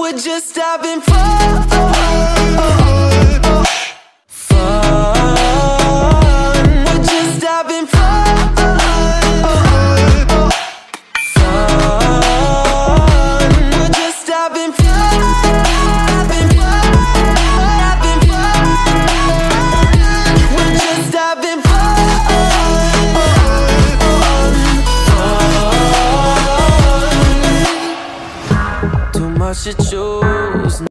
We're just having fun. too much to choose.